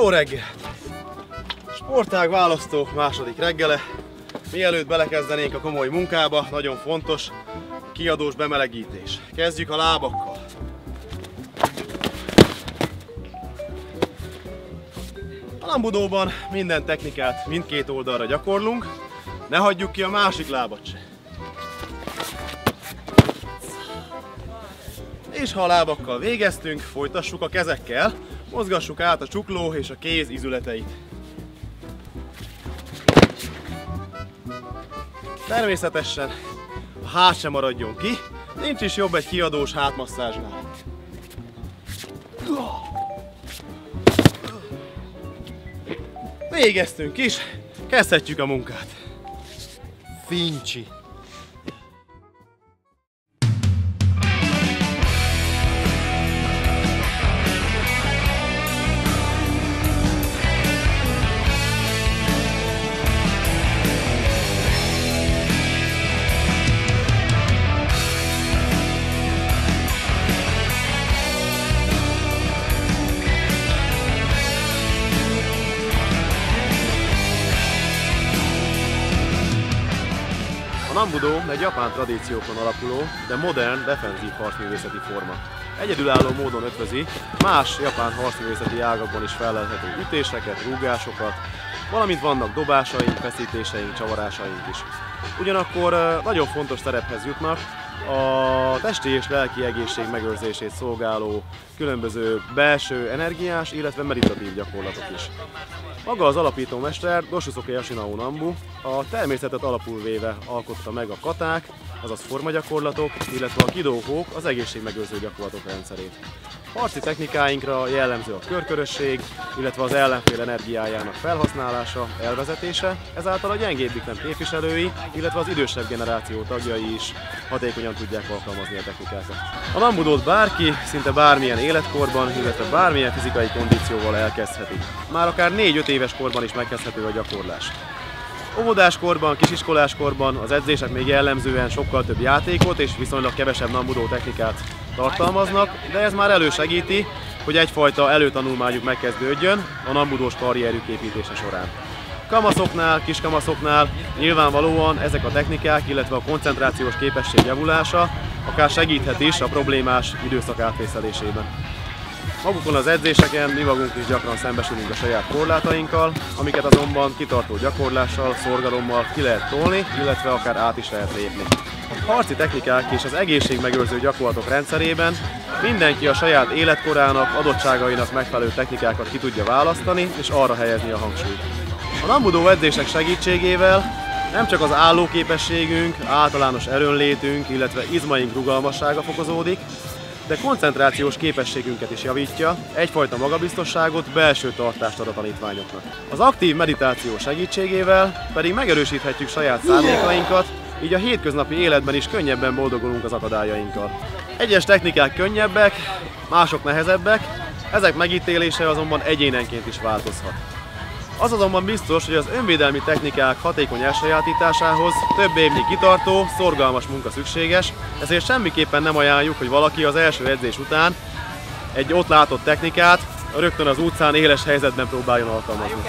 Jó reggel! Sportág választó második reggele. Mielőtt belekezdenénk a komoly munkába, nagyon fontos a kiadós bemelegítés. Kezdjük a lábakkal. A lambudóban minden technikát mindkét oldalra gyakorlunk, ne hagyjuk ki a másik lábat se. És ha a lábakkal végeztünk, folytassuk a kezekkel, mozgassuk át a csukló és a kéz izületeit. Természetesen a hát sem maradjon ki, nincs is jobb egy kiadós hátmasszázsnál. Végeztünk is, kezdhetjük a munkát. Fincsi. A Nambudo egy japán tradíciókon alapuló, de modern, defenzív harcművészeti forma. Egyedülálló módon ötvözi más japán harcművészeti ágakban is felelhető ütéseket, rúgásokat, valamint vannak dobásaink, feszítéseink, csavarásaink is. Ugyanakkor eh, nagyon fontos szerephez jutnak a testi és lelki egészség megőrzését szolgáló különböző belső energiás, illetve meditatív gyakorlatok is. Maga az alapítómester Doshusoke Yashinao Nambu a természetet alapul véve alkotta meg a katák, azaz formagyakorlatok, illetve a kidóhók az egészségmegőrző gyakorlatok rendszerét. Harci technikáinkra jellemző a körkörösség, illetve az ellenfél energiájának felhasználása, elvezetése, ezáltal a gyengébbik nem képviselői, illetve az idősebb generáció tagjai is hatékonyan tudják alkalmazni a technikákat. A nambudót bárki, szinte bármilyen életkorban, illetve bármilyen fizikai kondícióval elkezdheti. Már akár 4-5 éves korban is megkezdhető a gyakorlás. Óvodáskorban, kisiskoláskorban az edzések még jellemzően sokkal több játékot és viszonylag kevesebb nambudó technikát tartalmaznak, de ez már elősegíti, hogy egyfajta előtanulmányuk megkezdődjön a nambudós karrierjük építése során. Kamaszoknál, kiskamaszoknál nyilvánvalóan ezek a technikák, illetve a koncentrációs képesség javulása akár segíthet is a problémás időszak átvészelésében. Magukon az edzéseken mi magunk is gyakran szembesülünk a saját korlátainkkal, amiket azonban kitartó gyakorlással, szorgalommal ki lehet tolni, illetve akár át is lehet lépni. A harci technikák és az egészségmegőrző gyakorlatok rendszerében mindenki a saját életkorának, adottságainak megfelelő technikákat ki tudja választani, és arra helyezni a hangsúlyt. A Nambudó edzések segítségével nem csak az állóképességünk, általános erőnlétünk, illetve izmaink rugalmassága fokozódik, de koncentrációs képességünket is javítja, egyfajta magabiztosságot, belső tartást ad a tanítványoknak. Az aktív meditáció segítségével pedig megerősíthetjük saját szándékainkat, így a hétköznapi életben is könnyebben boldogulunk az akadályainkkal. Egyes technikák könnyebbek, mások nehezebbek, ezek megítélése azonban egyénenként is változhat. Az azonban biztos, hogy az önvédelmi technikák hatékony elsajátításához több évnyi kitartó, szorgalmas munka szükséges, ezért semmiképpen nem ajánljuk, hogy valaki az első edzés után egy ott látott technikát rögtön az utcán éles helyzetben próbáljon alkalmazni.